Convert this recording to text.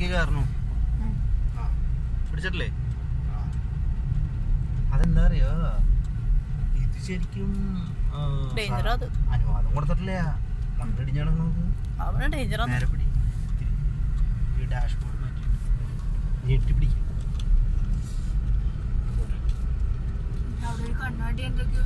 കയറണു പിടിച്ചിട്ടില്ലേ? അതെന്താ അറിയോ? ഇത് ശരിക്കും അനുവാദം കൊടുത്തിട്ടില്ലേ. മണ്ണിടിഞ്ഞാണ് ഡേഞ്ചറാണ് നേരെ പിടി. ഈ ഡാഷ്ബോർഡ് മാറ്റി ഞെട്ടി പിടിക്കും. കണ്ണാടി എന്തൊക്കെയോ